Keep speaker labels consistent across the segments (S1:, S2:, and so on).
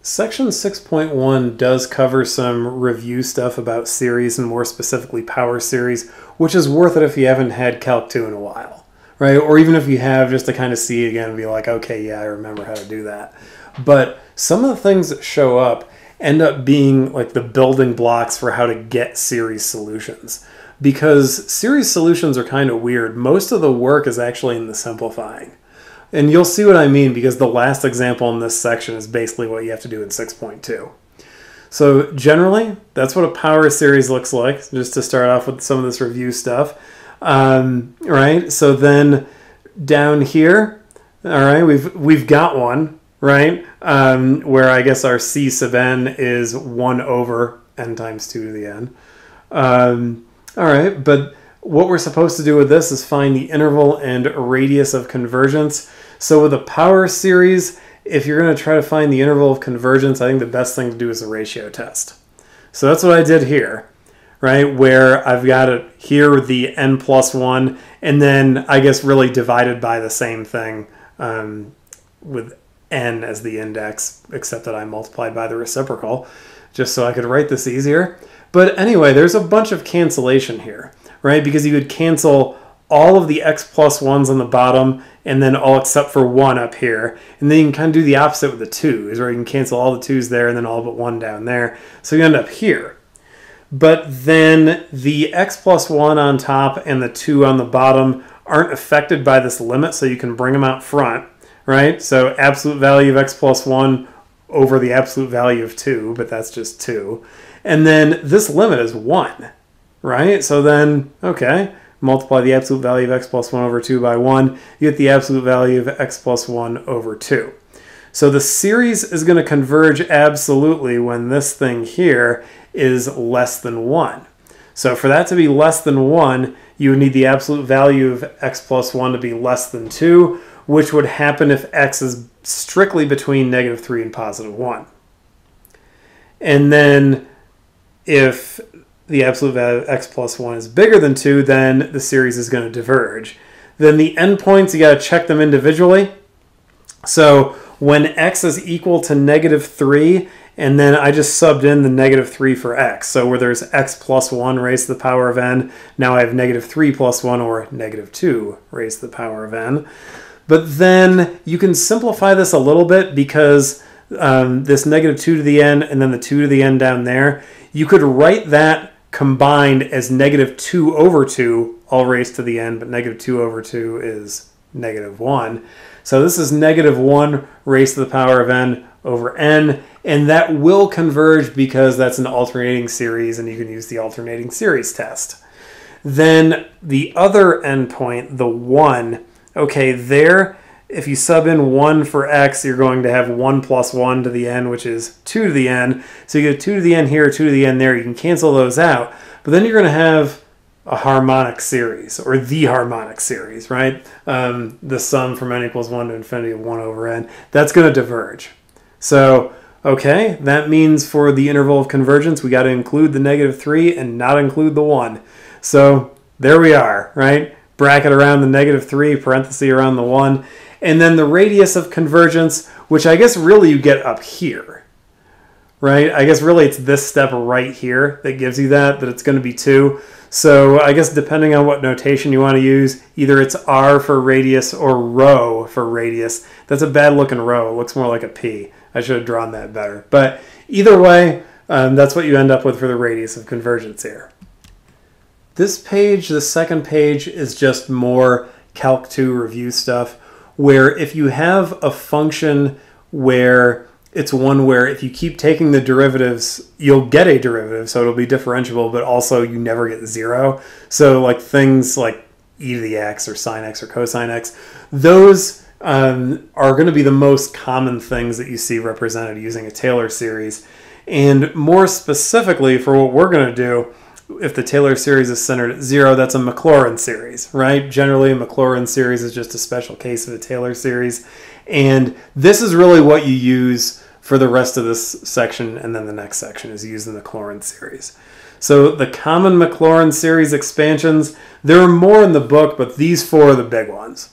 S1: Section 6.1 does cover some review stuff about series and more specifically power series, which is worth it if you haven't had Calc 2 in a while, right? Or even if you have, just to kind of see again and be like, okay, yeah, I remember how to do that. But some of the things that show up end up being like the building blocks for how to get series solutions. Because series solutions are kind of weird. Most of the work is actually in the simplifying. And you'll see what I mean because the last example in this section is basically what you have to do in 6.2. So generally, that's what a power series looks like, just to start off with some of this review stuff. Um, right, so then down here, all right, we've, we've got one, right, um, where I guess our C sub n is 1 over n times 2 to the n. Um, all right, but what we're supposed to do with this is find the interval and radius of convergence. So with a power series, if you're going to try to find the interval of convergence, I think the best thing to do is a ratio test. So that's what I did here, right? Where I've got it here with the n plus 1, and then I guess really divided by the same thing um, with n as the index, except that I multiplied by the reciprocal, just so I could write this easier. But anyway, there's a bunch of cancellation here right? Because you would cancel all of the x plus ones on the bottom and then all except for one up here. And then you can kind of do the opposite with the twos, where you can cancel all the twos there and then all but one down there. So you end up here. But then the x plus one on top and the two on the bottom aren't affected by this limit, so you can bring them out front, right? So absolute value of x plus one over the absolute value of two, but that's just two. And then this limit is one right? So then, okay, multiply the absolute value of x plus 1 over 2 by 1, you get the absolute value of x plus 1 over 2. So the series is going to converge absolutely when this thing here is less than 1. So for that to be less than 1, you would need the absolute value of x plus 1 to be less than 2, which would happen if x is strictly between negative 3 and positive 1. And then if the absolute value of x plus 1 is bigger than 2, then the series is going to diverge. Then the endpoints, you got to check them individually. So when x is equal to negative 3, and then I just subbed in the negative 3 for x. So where there's x plus 1 raised to the power of n, now I have negative 3 plus 1 or negative 2 raised to the power of n. But then you can simplify this a little bit because um, this negative 2 to the n and then the 2 to the n down there, you could write that combined as negative 2 over 2, all raised to the n, but negative 2 over 2 is negative 1. So this is negative 1 raised to the power of n over n, and that will converge because that's an alternating series, and you can use the alternating series test. Then the other endpoint, the 1, okay, there if you sub in 1 for x, you're going to have 1 plus 1 to the n, which is 2 to the n. So you get 2 to the n here, 2 to the n there. You can cancel those out. But then you're going to have a harmonic series, or the harmonic series, right? Um, the sum from n equals 1 to infinity of 1 over n. That's going to diverge. So, okay, that means for the interval of convergence, we got to include the negative 3 and not include the 1. So there we are, right? Bracket around the negative 3, parenthesis around the 1 and then the radius of convergence, which I guess really you get up here, right? I guess really it's this step right here that gives you that, that it's going to be 2. So I guess depending on what notation you want to use, either it's r for radius or rho for radius. That's a bad looking rho. It looks more like a p. I should have drawn that better. But either way, um, that's what you end up with for the radius of convergence here. This page, the second page, is just more Calc 2 review stuff where if you have a function where it's one where if you keep taking the derivatives, you'll get a derivative, so it'll be differentiable, but also you never get zero. So like things like e to the x or sine x or cosine x, those um, are going to be the most common things that you see represented using a Taylor series. And more specifically, for what we're going to do, if the Taylor series is centered at zero, that's a Maclaurin series, right? Generally, a Maclaurin series is just a special case of a Taylor series. And this is really what you use for the rest of this section, and then the next section is using the Maclaurin series. So the common Maclaurin series expansions, there are more in the book, but these four are the big ones.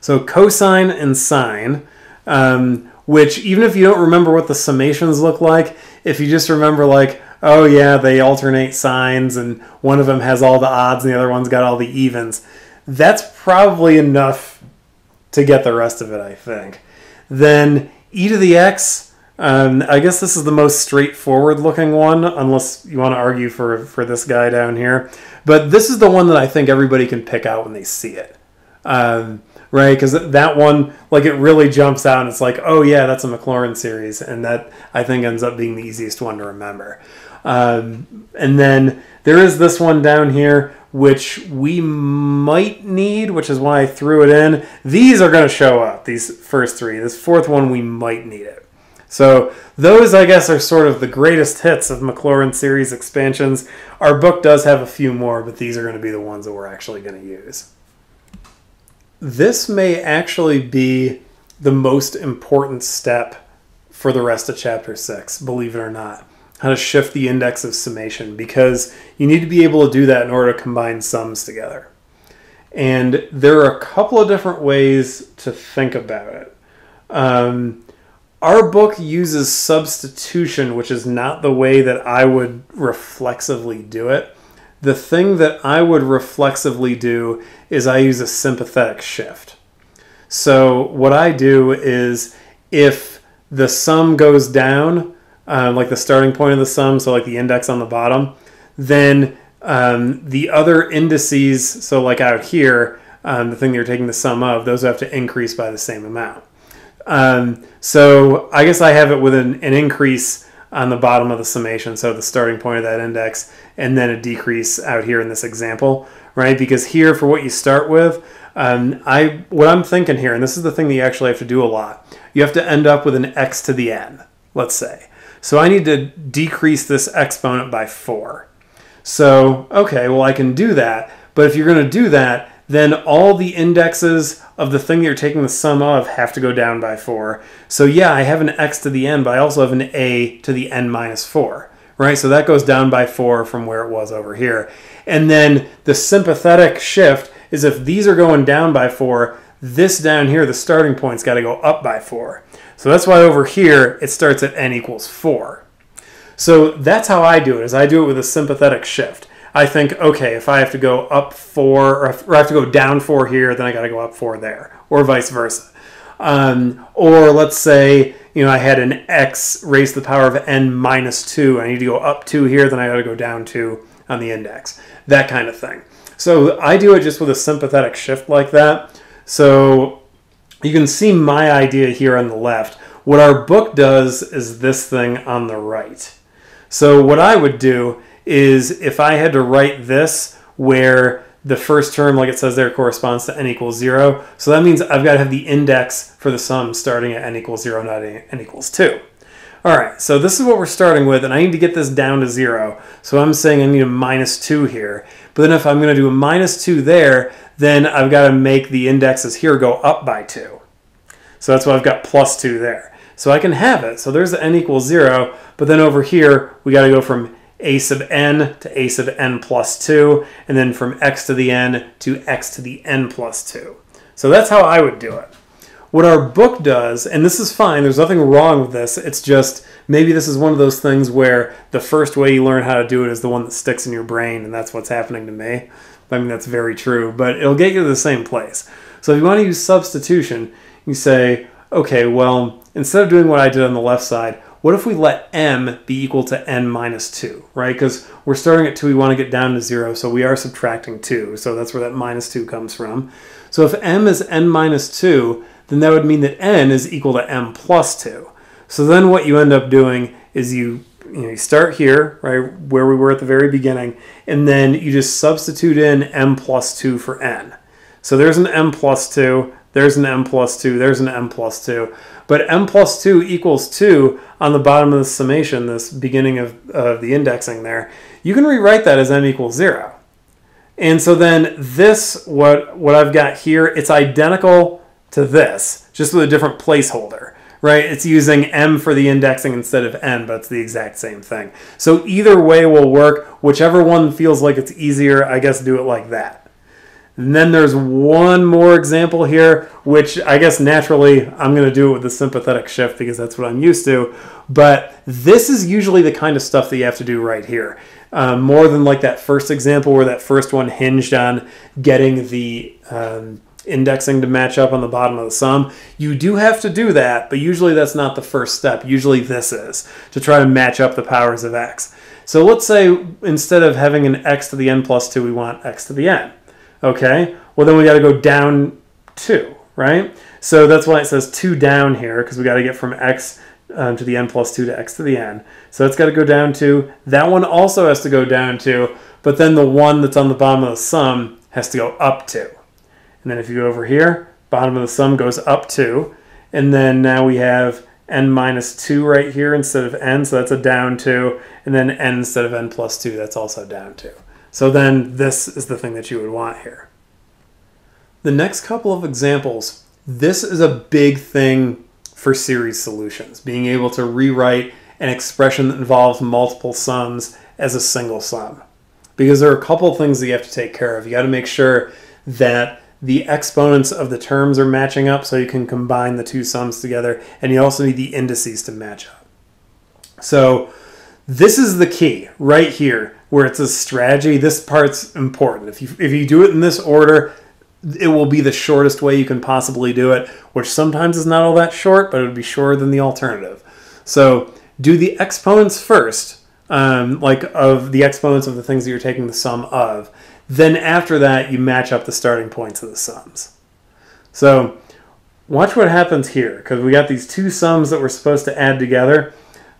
S1: So cosine and sine, um, which even if you don't remember what the summations look like, if you just remember like, oh yeah, they alternate signs and one of them has all the odds and the other one's got all the evens, that's probably enough to get the rest of it, I think. Then e to the x, um, I guess this is the most straightforward looking one, unless you want to argue for, for this guy down here. But this is the one that I think everybody can pick out when they see it. Um, right? Because that one, like, it really jumps out and it's like, oh, yeah, that's a Maclaurin series. And that, I think, ends up being the easiest one to remember. Um, and then there is this one down here, which we might need, which is why I threw it in. These are going to show up, these first three. This fourth one, we might need it. So those, I guess, are sort of the greatest hits of Maclaurin series expansions. Our book does have a few more, but these are going to be the ones that we're actually going to use. This may actually be the most important step for the rest of Chapter 6, believe it or not. How to shift the index of summation, because you need to be able to do that in order to combine sums together. And there are a couple of different ways to think about it. Um, our book uses substitution, which is not the way that I would reflexively do it. The thing that I would reflexively do is I use a sympathetic shift. So what I do is if the sum goes down, um, like the starting point of the sum, so like the index on the bottom, then um, the other indices, so like out here, um, the thing you're taking the sum of, those have to increase by the same amount. Um, so I guess I have it with an, an, increase on the bottom of the summation, so the starting point of that index, and then a decrease out here in this example, right? Because here, for what you start with, um, I what I'm thinking here, and this is the thing that you actually have to do a lot, you have to end up with an x to the n, let's say. So I need to decrease this exponent by 4. So, okay, well I can do that, but if you're going to do that, then all the indexes of the thing you're taking the sum of have to go down by 4. So yeah, I have an x to the n, but I also have an a to the n minus 4, right? So that goes down by 4 from where it was over here. And then the sympathetic shift is if these are going down by 4, this down here, the starting point's got to go up by 4. So that's why over here it starts at n equals 4. So that's how I do it, is I do it with a sympathetic shift. I think, okay, if I have to go up four, or, if, I have to go down four here, then I got to go up four there, or vice versa. Um, or let's say, you know, I had an x raised to the power of n minus 2. I need to go up 2 here, then I got to go down 2 on the index. That kind of thing. So I do it just with a sympathetic shift like that. So you can see my idea here on the left. What our book does is this thing on the right. So what I would do is if I had to write this where the first term, like it says there, corresponds to n equals 0. So that means I've got to have the index for the sum starting at n equals 0, not n equals 2. All right, so this is what we're starting with, and I need to get this down to 0. So I'm saying I need a minus 2 here. But then if I'm going to do a minus 2 there, then I've got to make the indexes here go up by 2. So that's why I've got plus 2 there. So I can have it. So there's the n equals 0, but then over here, we got to go from a sub n to a sub n plus 2, and then from x to the n to x to the n plus 2. So that's how I would do it. What our book does, and this is fine, there's nothing wrong with this, it's just maybe this is one of those things where the first way you learn how to do it is the one that sticks in your brain, and that's what's happening to me. I mean, that's very true, but it'll get you to the same place. So if you want to use substitution, you say, okay, well, instead of doing what I did on the left side, what if we let m be equal to n minus 2, right? Because we're starting at 2, we want to get down to 0, so we are subtracting 2. So that's where that minus 2 comes from. So if m is n minus 2, then that would mean that n is equal to m plus 2. So then what you end up doing is you, you, know, you start here, right, where we were at the very beginning, and then you just substitute in m plus 2 for n. So there's an m plus 2, there's an m plus 2, there's an m plus 2. But m plus 2 equals 2 on the bottom of the summation, this beginning of, of the indexing there, you can rewrite that as m equals 0. And so then this, what, what I've got here, it's identical to this, just with a different placeholder, right? It's using m for the indexing instead of n, but it's the exact same thing. So either way will work. Whichever one feels like it's easier, I guess do it like that. And then there's one more example here, which I guess naturally I'm going to do it with the sympathetic shift because that's what I'm used to. But this is usually the kind of stuff that you have to do right here. Um, more than like that first example where that first one hinged on getting the um, indexing to match up on the bottom of the sum. You do have to do that, but usually that's not the first step. Usually this is to try to match up the powers of x. So let's say instead of having an x to the n plus 2, we want x to the n. Okay, well then we got to go down 2, right? So that's why it says 2 down here, because we got to get from x um, to the n plus 2 to x to the n. So it's got two go down to. That one also has two go down to, but then the one that's on the bottom of the sum has two go up to. And then if you go over here, bottom of the sum goes up 2. And then now we have n minus 2 right here instead of n, so that's a down 2. And then n instead of n plus 2, that's also down 2. So then this is the thing that you would want here. The next couple of examples, this is a big thing for series solutions, being able to rewrite an expression that involves multiple sums as a single sum. Because there are a couple things that you have to take care of. You got to make sure that the exponents of the terms are matching up so you can combine the two sums together and you also need the indices to match up. So this is the key right here where it's a strategy. This part's important. If you, if you do it in this order, it will be the shortest way you can possibly do it, which sometimes is not all that short, but it would be shorter than the alternative. So do the exponents first, um, like of the exponents of the things that you're taking the sum of, then after that, you match up the starting points of the sums. So watch what happens here, because we got these two sums that we're supposed to add together.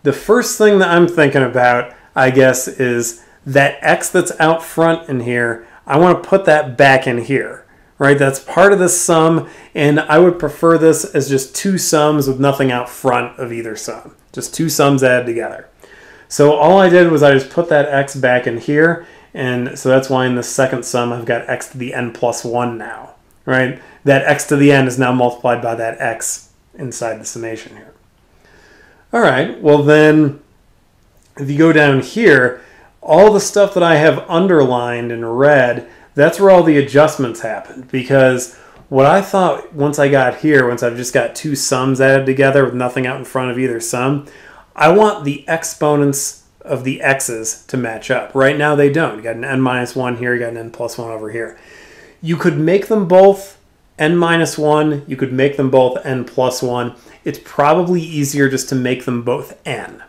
S1: The first thing that I'm thinking about, I guess, is that x that's out front in here, I want to put that back in here, right? That's part of the sum, and I would prefer this as just two sums with nothing out front of either sum. Just two sums added together. So all I did was I just put that x back in here, and so that's why in the second sum, I've got x to the n plus 1 now, right? That x to the n is now multiplied by that x inside the summation here. All right, well then, if you go down here, all the stuff that I have underlined in red, that's where all the adjustments happened because what I thought once I got here, once I've just got two sums added together with nothing out in front of either sum, I want the exponents of the x's to match up. Right now they don't. You got an n minus 1 here, you got an n plus 1 over here. You could make them both n minus 1, you could make them both n plus 1. It's probably easier just to make them both n.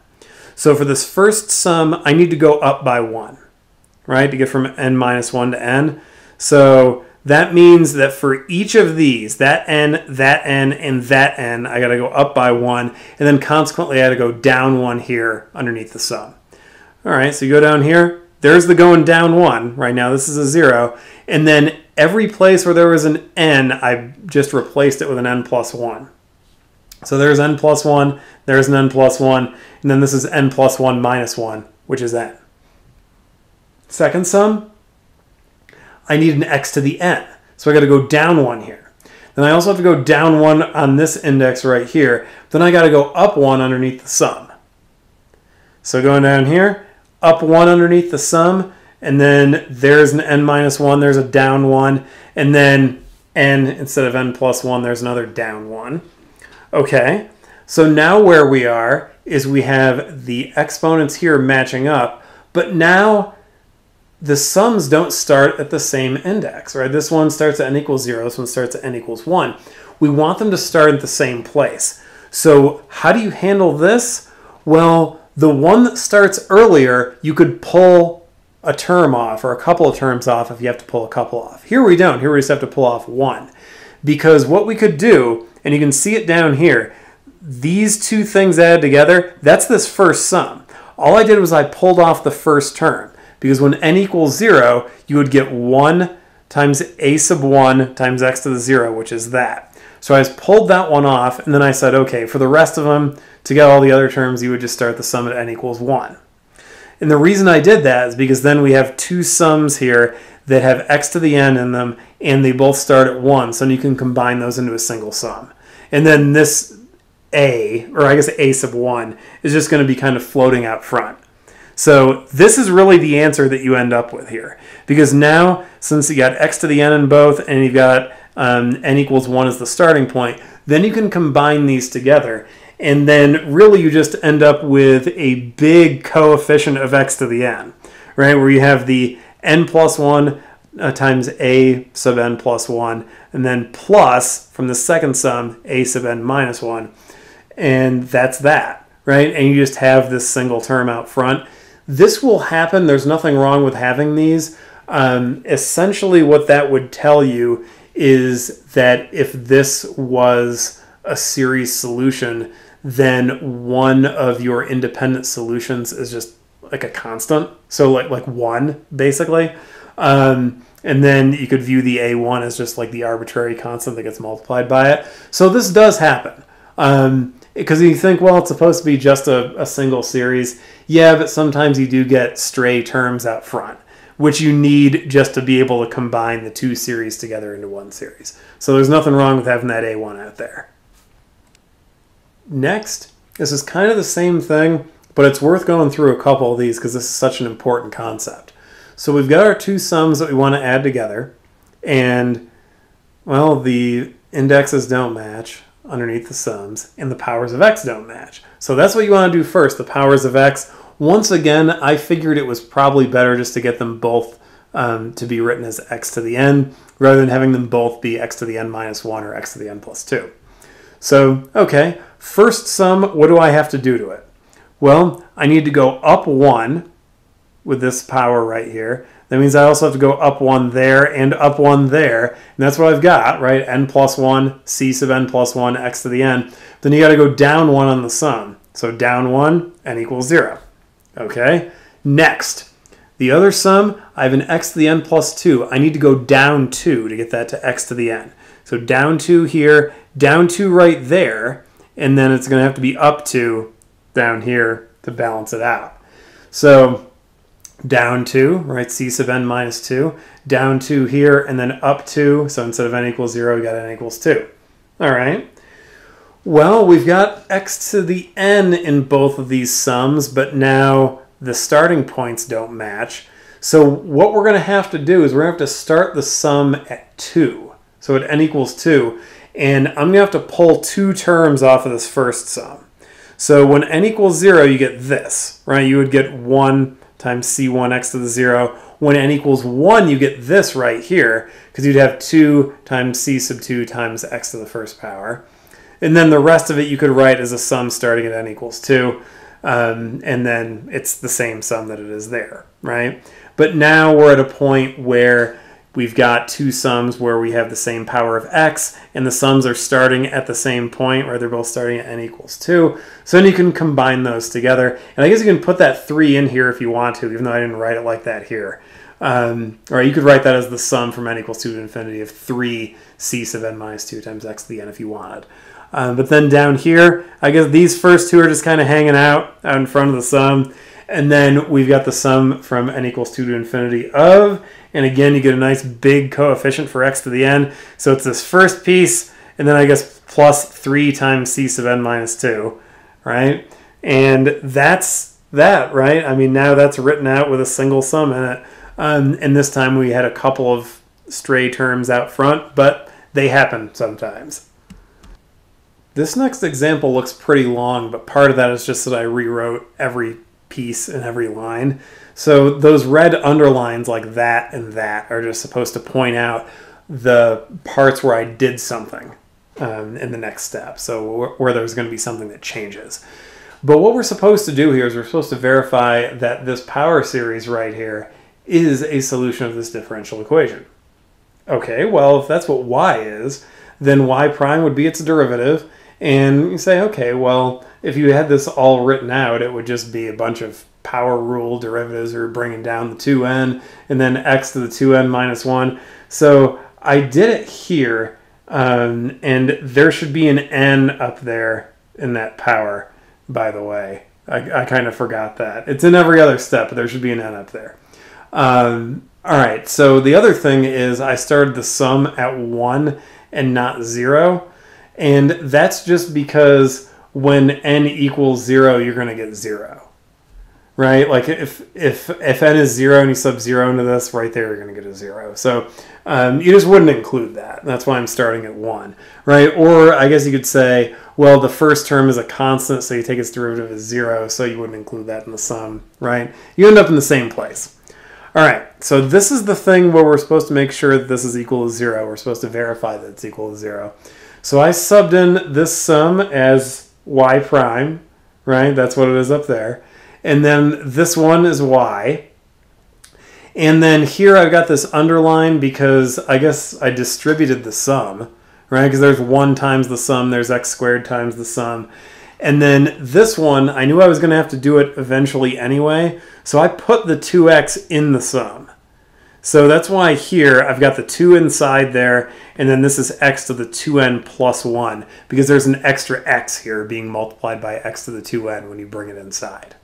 S1: So for this first sum, I need to go up by 1, right, to get from n minus 1 to n. So that means that for each of these, that n, that n, and that n, I got to go up by 1, and then consequently I got to go down 1 here underneath the sum. All right, so you go down here. There's the going down one. Right now, this is a zero. And then every place where there was an n, I just replaced it with an n plus 1. So there's n plus 1, there's an n plus 1, and then this is n plus 1 minus 1, which is n. Second sum, I need an x to the n. So I got to go down 1 here. Then I also have to go down 1 on this index right here. Then I got to go up 1 underneath the sum. So going down here, up one underneath the sum, and then there's an n minus one, there's a down one, and then n instead of n plus one, there's another down one. Okay, so now where we are is we have the exponents here matching up, but now the sums don't start at the same index, right? This one starts at n equals zero, this one starts at n equals one. We want them to start at the same place. So how do you handle this? Well, the one that starts earlier, you could pull a term off or a couple of terms off if you have to pull a couple off. Here we don't. Here we just have to pull off one. Because what we could do, and you can see it down here, these two things added together, that's this first sum. All I did was I pulled off the first term. Because when n equals 0, you would get 1 times a sub 1 times x to the 0, which is that. So I just pulled that one off, and then I said, okay, for the rest of them, to get all the other terms, you would just start the sum at n equals 1. And the reason I did that is because then we have two sums here that have x to the n in them, and they both start at 1, so you can combine those into a single sum. And then this a, or I guess a sub 1, is just going to be kind of floating out front. So this is really the answer that you end up with here. Because now, since you got x to the n in both and you've got um, n equals 1 as the starting point, then you can combine these together. And then really you just end up with a big coefficient of x to the n, right? Where you have the n plus 1 uh, times a sub n plus 1, and then plus, from the second sum, a sub n minus 1. And that's that, right? And you just have this single term out front. This will happen. There's nothing wrong with having these. Um, essentially, what that would tell you is that if this was a series solution, then one of your independent solutions is just like a constant. So like like one basically. Um, and then you could view the A1 as just like the arbitrary constant that gets multiplied by it. So this does happen. Um, because you think, well, it's supposed to be just a, a single series. Yeah, but sometimes you do get stray terms out front which you need just to be able to combine the two series together into one series. So there's nothing wrong with having that A1 out there. Next, this is kind of the same thing, but it's worth going through a couple of these because this is such an important concept. So we've got our two sums that we want to add together, and well, the indexes don't match underneath the sums, and the powers of x don't match. So that's what you want to do first, the powers of x once again, I figured it was probably better just to get them both um, to be written as x to the n rather than having them both be x to the n minus 1 or x to the n plus 2. So, okay, first sum, what do I have to do to it? Well, I need to go up 1 with this power right here. That means I also have to go up 1 there and up 1 there. And that's what I've got, right? n plus 1, c sub n plus 1, x to the n. Then you got to go down 1 on the sum. So down 1, n equals 0. Okay, next. The other sum, I have an x to the n plus 2. I need to go down 2 to get that to x to the n. So down 2 here, down 2 right there, and then it's going to have to be up 2 down here to balance it out. So down 2, right, c sub n minus 2, down 2 here, and then up 2. So instead of n equals 0, we got n equals 2. All right. Well, we've got x to the n in both of these sums, but now the starting points don't match. So what we're going to have to do is we're going to have to start the sum at 2. So at n equals 2. And I'm going to have to pull two terms off of this first sum. So when n equals 0, you get this, right? You would get 1 times c1x to the 0. When n equals 1, you get this right here, because you'd have 2 times c sub 2 times x to the first power. And then the rest of it you could write as a sum starting at n equals 2. Um, and then it's the same sum that it is there, right? But now we're at a point where we've got two sums where we have the same power of x, and the sums are starting at the same point, where they're both starting at n equals 2. So then you can combine those together. And I guess you can put that 3 in here if you want to, even though I didn't write it like that here. Um, or you could write that as the sum from n equals 2 to infinity of 3 c sub n minus 2 times x to the n if you wanted. Um, but then down here, I guess these first two are just kind of hanging out out in front of the sum. And then we've got the sum from n equals 2 to infinity of, and again, you get a nice big coefficient for x to the n. So it's this first piece, and then I guess plus 3 times c sub n minus 2, right? And that's that, right? I mean, now that's written out with a single sum in it. Um, and this time we had a couple of stray terms out front, but they happen sometimes. This next example looks pretty long, but part of that is just that I rewrote every piece and every line. So those red underlines like that and that are just supposed to point out the parts where I did something um, in the next step. So where there's going to be something that changes. But what we're supposed to do here is we're supposed to verify that this power series right here is a solution of this differential equation. Okay, well, if that's what y is, then y prime would be its derivative, and you say, okay, well, if you had this all written out, it would just be a bunch of power rule derivatives or bringing down the 2n and then x to the 2n minus 1. So I did it here, um, and there should be an n up there in that power, by the way. I, I kind of forgot that. It's in every other step, but there should be an n up there. Um, all right, so the other thing is I started the sum at 1 and not 0. And that's just because when n equals zero, you're going to get zero. right? Like if if if n is zero and you sub zero into this, right there, you're going to get a zero. So um, you just wouldn't include that. That's why I'm starting at one, right? Or I guess you could say, well, the first term is a constant, so you take its derivative as zero, so you wouldn't include that in the sum, right? You end up in the same place. All right, so this is the thing where we're supposed to make sure that this is equal to zero. We're supposed to verify that it's equal to zero. So I subbed in this sum as y prime, right? That's what it is up there. And then this one is y. And then here I've got this underline because I guess I distributed the sum, right? Because there's 1 times the sum, there's x squared times the sum. And then this one, I knew I was going to have to do it eventually anyway, so I put the 2x in the sum. So that's why here I've got the 2 inside there, and then this is x to the 2n plus 1, because there's an extra x here being multiplied by x to the 2n when you bring it inside.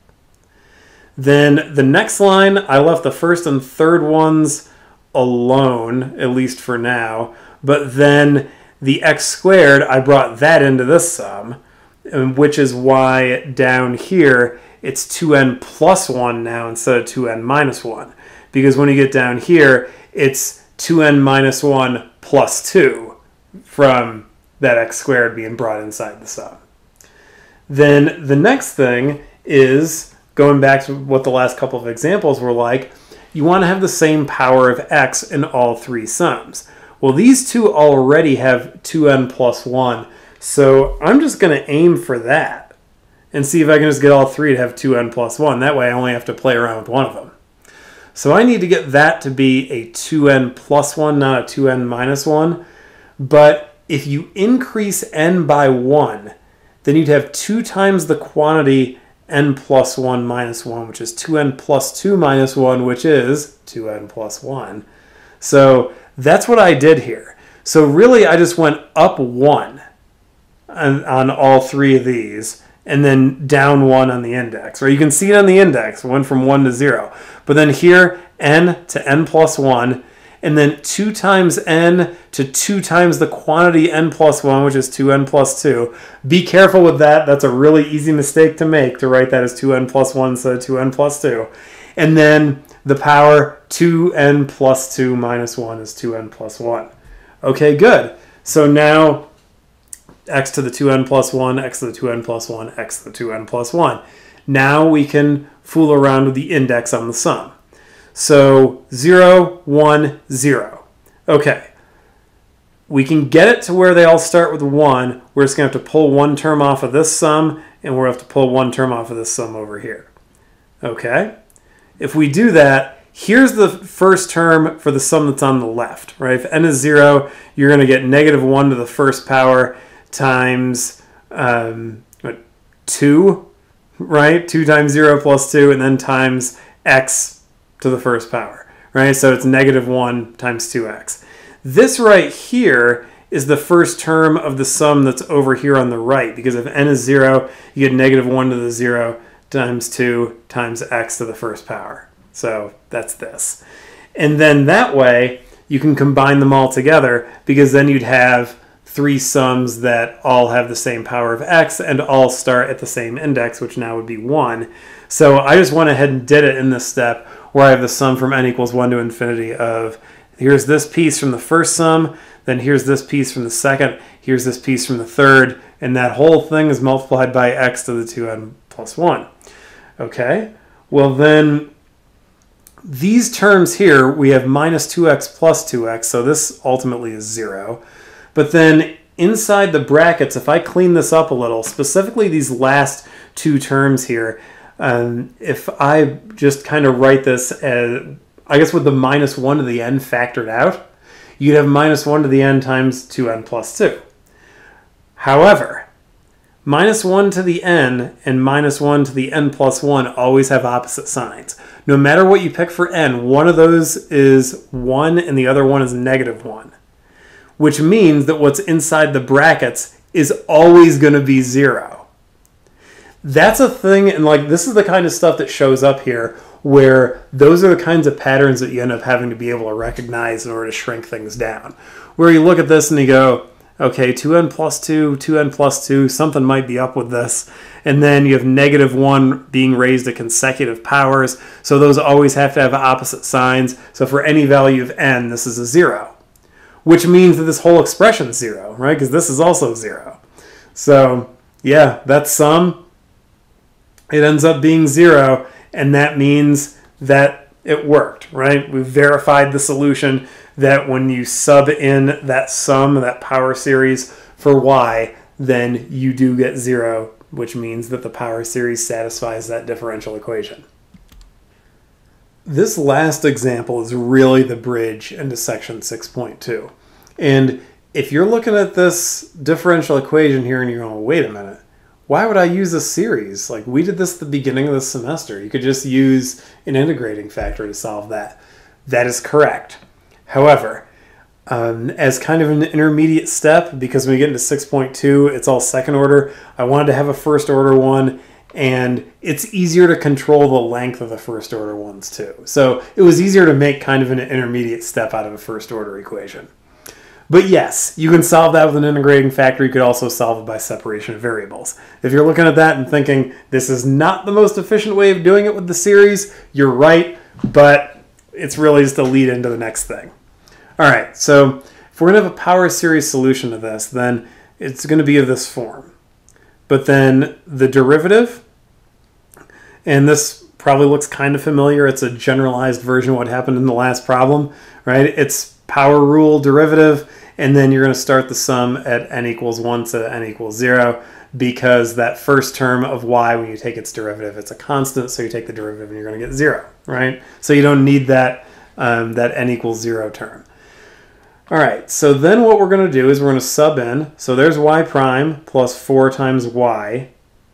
S1: Then the next line, I left the first and third ones alone, at least for now. But then the x squared, I brought that into this sum, um, which is why down here it's 2n plus 1 now instead of 2n minus 1. Because when you get down here, it's 2n minus 1 plus 2 from that x squared being brought inside the sum. Then the next thing is going back to what the last couple of examples were like, you want to have the same power of x in all three sums. Well, these two already have 2n plus 1, so I'm just going to aim for that and see if I can just get all three to have 2n plus 1. That way I only have to play around with one of them. So I need to get that to be a 2n plus 1, not a 2n minus 1. But if you increase n by 1, then you'd have 2 times the quantity n plus 1 minus 1, which is 2n plus 2 minus 1, which is 2n plus 1. So that's what I did here. So really, I just went up 1 on, on all three of these, and then down 1 on the index. Or you can see it on the index, went from 1 to 0. But then here, n to n plus 1, and then 2 times n to 2 times the quantity n plus 1, which is 2n plus 2. Be careful with that. That's a really easy mistake to make, to write that as 2n plus 1 instead of 2n plus 2. And then the power 2n plus 2 minus 1 is 2n plus 1. Okay, good. So now x to the 2n plus 1, x to the 2n plus 1, x to the 2n plus 1. Now we can fool around with the index on the sum. So 0, 1, 0. Okay. We can get it to where they all start with 1. We're just going to have to pull one term off of this sum, and we'll have to pull one term off of this sum over here. Okay? If we do that, here's the first term for the sum that's on the left, right? If n is 0, you're going to get negative 1 to the first power times um, what, 2, right? 2 times 0 plus 2, and then times x to the first power, right? So it's negative 1 times 2x. This right here is the first term of the sum that's over here on the right, because if n is 0, you get negative 1 to the 0 times 2 times x to the first power. So that's this. And then that way, you can combine them all together, because then you'd have three sums that all have the same power of x and all start at the same index, which now would be 1. So I just went ahead and did it in this step where I have the sum from n equals 1 to infinity of here's this piece from the first sum, then here's this piece from the second, here's this piece from the third, and that whole thing is multiplied by x to the 2n plus 1. Okay, well then these terms here, we have minus 2x plus 2x, so this ultimately is 0. But then inside the brackets, if I clean this up a little, specifically these last two terms here, um, if I just kind of write this as, I guess with the minus 1 to the n factored out, you'd have minus 1 to the n times 2n plus 2. However, minus 1 to the n and minus 1 to the n plus 1 always have opposite signs. No matter what you pick for n, one of those is 1 and the other one is negative 1. Which means that what's inside the brackets is always going to be 0 that's a thing and like this is the kind of stuff that shows up here where those are the kinds of patterns that you end up having to be able to recognize in order to shrink things down where you look at this and you go Okay, 2n plus 2, 2n plus 2, something might be up with this. And then you have negative 1 being raised to consecutive powers, so those always have to have opposite signs. So for any value of n, this is a 0. Which means that this whole expression is 0, right? Because this is also 0. So, yeah, that sum, it ends up being 0, and that means that it worked, right? We verified the solution that when you sub in that sum, that power series for y, then you do get zero, which means that the power series satisfies that differential equation. This last example is really the bridge into section 6.2. And if you're looking at this differential equation here and you're going, wait a minute, why would I use a series? Like we did this at the beginning of the semester. You could just use an integrating factor to solve that. That is correct. However, um, as kind of an intermediate step, because when we get into 6.2, it's all second order, I wanted to have a first order one, and it's easier to control the length of the first order ones too. So it was easier to make kind of an intermediate step out of a first order equation. But yes, you can solve that with an integrating factor. You could also solve it by separation of variables. If you're looking at that and thinking this is not the most efficient way of doing it with the series, you're right, but it's really just a lead into the next thing. All right, so if we're to have a power series solution to this, then it's to be of this form. But then the derivative, and this probably looks kind of familiar. It's a generalized version of what happened in the last problem, right? It's power rule derivative, and then you're going to start the sum at n equals 1 to n equals 0 because that first term of y, when you take its derivative, it's a constant, so you take the derivative and you're going to get 0, right? So you don't need that, um, that n equals 0 term. All right, so then what we're going to do is we're going to sub in. So there's y prime plus 4 times y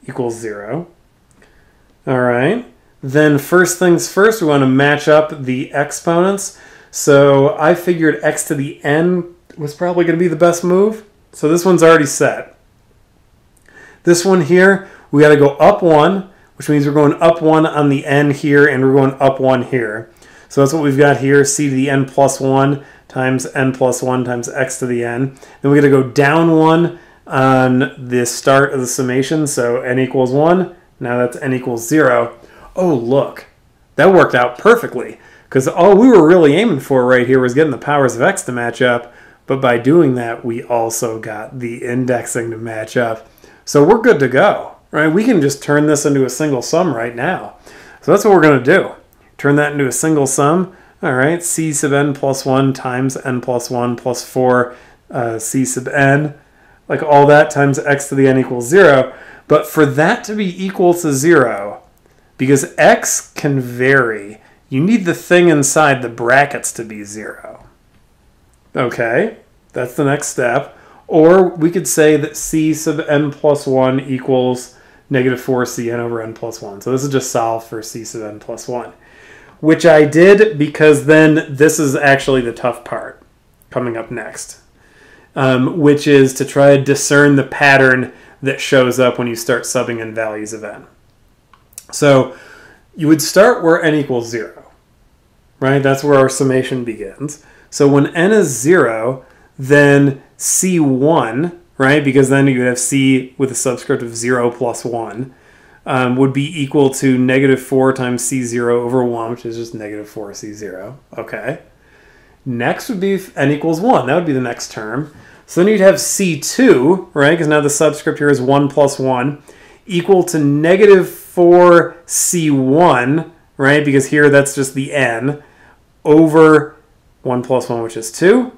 S1: equals 0. All right. Then first things first, we want to match up the exponents. So I figured x to the n was probably going to be the best move. So this one's already set. This one here, we got to go up 1, which means we're going up 1 on the n here, and we're going up 1 here. So that's what we've got here, c to the n plus 1 times n plus 1 times x to the n. Then we're going to go down 1 on the start of the summation, so n equals 1. Now that's n equals 0. Oh, look, that worked out perfectly, because all we were really aiming for right here was getting the powers of x to match up, but by doing that, we also got the indexing to match up. So we're good to go, right? We can just turn this into a single sum right now. So that's what we're going to do. Turn that into a single sum. All right, c sub n plus 1 times n plus 1 plus 4 uh, c sub n, like all that times x to the n equals 0. But for that to be equal to 0, because x can vary, you need the thing inside the brackets to be 0. Okay, that's the next step. Or we could say that c sub n plus 1 equals negative 4 cn over n plus 1. So this is just solve for c sub n plus 1 which I did because then this is actually the tough part coming up next, um, which is to try to discern the pattern that shows up when you start subbing in values of n. So you would start where n equals 0, right? That's where our summation begins. So when n is 0, then c1, right? Because then you would have c with a subscript of 0 plus 1 um, would be equal to negative 4 times c0 over 1, which is just negative 4c0. Okay. Next would be n equals 1. That would be the next term. So then you'd have c2, right, because now the subscript here is 1 plus 1, equal to negative 4c1, right, because here that's just the n, over 1 plus 1, which is 2.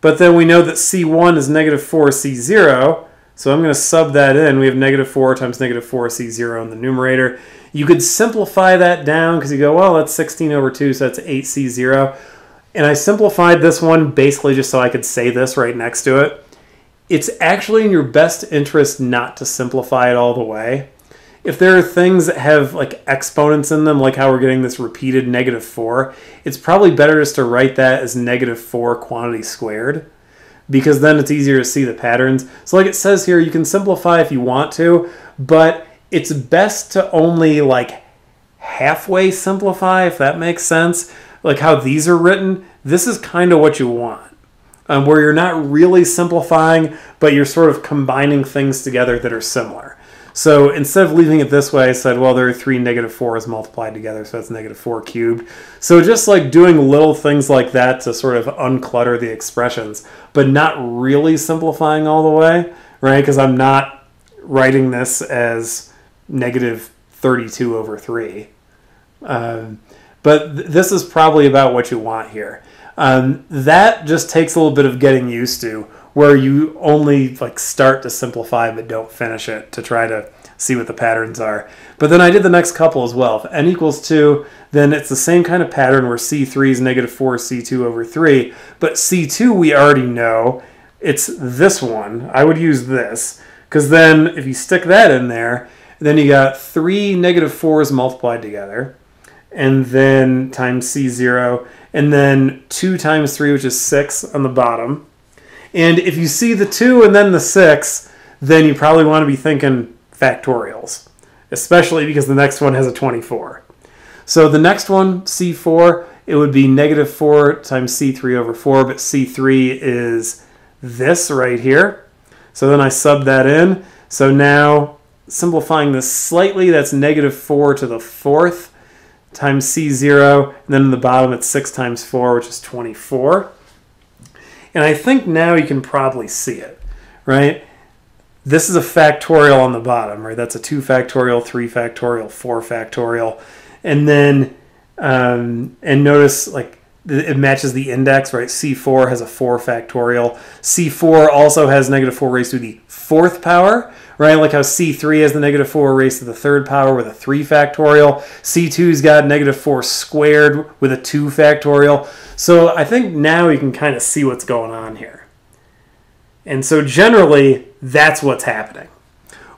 S1: But then we know that c1 is negative 4c0, so I'm going to sub that in. We have negative 4 times negative 4c0 in the numerator. You could simplify that down because you go, well, that's 16 over 2, so that's 8c0. And I simplified this one basically just so I could say this right next to it. It's actually in your best interest not to simplify it all the way. If there are things that have like exponents in them, like how we're getting this repeated negative 4, it's probably better just to write that as negative 4 quantity squared because then it's easier to see the patterns. So like it says here, you can simplify if you want to, but it's best to only like halfway simplify, if that makes sense. Like how these are written, this is kind of what you want. um, where you're not really simplifying, but you're sort of combining things together that are similar. So instead of leaving it this way, I said, well, there are three negative fours multiplied together, so that's negative four cubed. So just like doing little things like that to sort of unclutter the expressions, but not really simplifying all the way, right? Because I'm not writing this as negative 32 over 3. Um, but th- this is probably about what you want here. Um, that just takes a little bit of getting used to, where you only like start to simplify but don't finish it to try to see what the patterns are. But then I did the next couple as well. If n equals 2, then it's the same kind of pattern where C3 is negative 4 C2 over 3. But C2 we already know. It's this one. I would use this. Because then if you stick that in there, then you got 3 negative 4s multiplied together. And then times C0 and then 2 times 3, which is 6 on the bottom. And if you see the 2 and then the 6, then you probably want to be thinking factorials, especially because the next one has a 24. So the next one, C4, it would be negative 4 times C3 over 4, but C3 is this right here. So then I sub that in. So now, simplifying this slightly, that's negative 4 to the fourth times C0, and then in the bottom it's 6 times 4, which is 24. And I think now you can probably see it, right? This is a factorial on the bottom, right? That's a 2 factorial, 3 factorial, 4 factorial. And then, um, and notice like it matches the index, right? C4 has a 4 factorial. C4 also has negative 4 raised to the fourth power, right? Like how C3 has the negative 4 raised to the third power with a 3 factorial. C2's got negative 4 squared with a 2 factorial. So I think now you can kind of see what's going on here. And so generally, that's what's happening.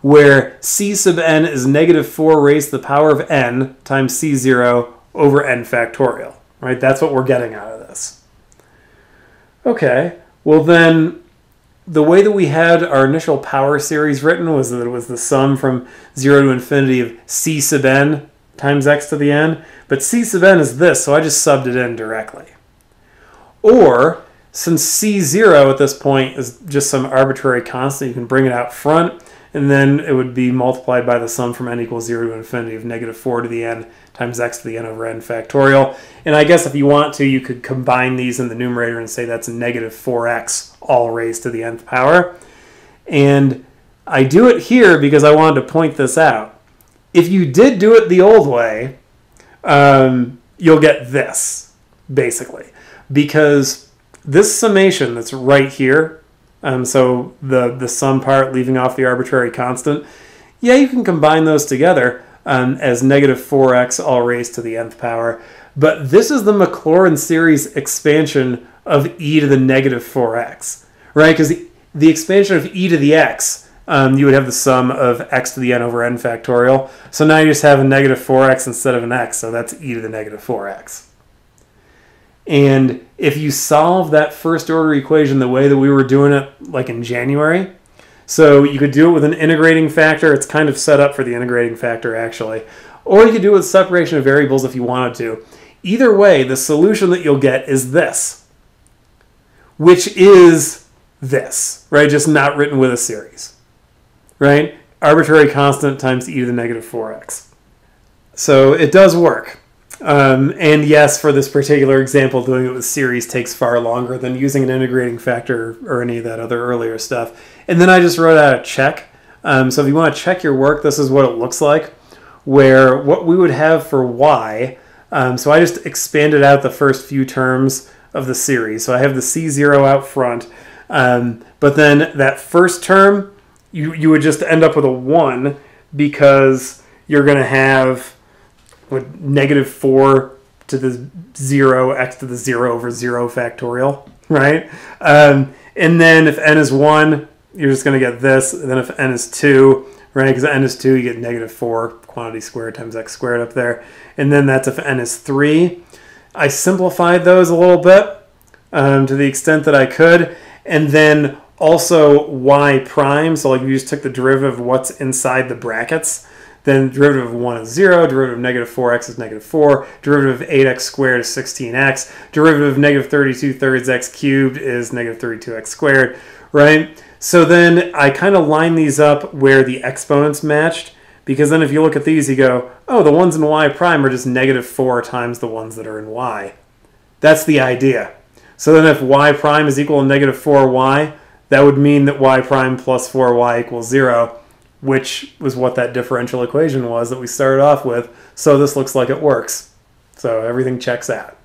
S1: Where C sub n is negative 4 raised to the power of n times C0 over n factorial, right? That's what we're getting out of this. Okay, well then the way that we had our initial power series written was that it was the sum from 0 to infinity of c sub n times x to the n. But c sub n is this, so I just subbed it in directly. Or, since c0 at this point is just some arbitrary constant, you can bring it out front, and then it would be multiplied by the sum from n equals 0 to infinity of negative 4 to the n times x to the n over n factorial. And I guess if you want to, you could combine these in the numerator and say that's negative 4x all raised to the nth power. And I do it here because I wanted to point this out. If you did do it the old way, um, you'll get this, basically. Because this summation that's right here, um, so the, the sum part leaving off the arbitrary constant, yeah, you can combine those together um, as negative 4x all raised to the nth power. But this is the Maclaurin series expansion of e to the negative 4x, right? Because the, the, expansion of e to the x, um, you would have the sum of x to the n over n factorial. So now you just have a negative 4x instead of an x, so that's e to the negative 4x. And if you solve that first order equation the way that we were doing it like in January, so you could do it with an integrating factor. It's kind of set up for the integrating factor actually. Or you could do it with separation of variables if you wanted to. Either way, the solution that you'll get is this, which is this, right? Just not written with a series, right? Arbitrary constant times e to the negative 4x. So it does work. Um, and yes, for this particular example, doing it with series takes far longer than using an integrating factor or any of that other earlier stuff. And then I just wrote out a check. Um, so if you want to check your work, this is what it looks like, where what we would have for y, um, so I just expanded out the first few terms of the series. So I have the C0 out front, um, but then that first term, you, you would just end up with a 1 because you're going to have with negative 4 to the 0, x to the 0 over 0 factorial, right? Um, and then if n is 1, you're just going to get this. And then if n is 2, right, because n is 2, you get negative 4 quantity squared times x squared up there. And then that's if n is 3. I simplified those a little bit um, to the extent that I could. And then also y prime, so like you just took the derivative of what's inside the brackets Then derivative of 1 is 0, derivative of negative 4x is negative 4, derivative of 8x squared is 16x, derivative of negative 32 thirds x cubed is negative 32x squared, right? So then I kind of line these up where the exponents matched, because then if you look at these, you go, oh, the ones in y prime are just negative 4 times the ones that are in y. That's the idea. So then if y prime is equal to negative 4y, that would mean that y prime plus 4y equals 0 which was what that differential equation was that we started off with. So this looks like it works. So everything checks out.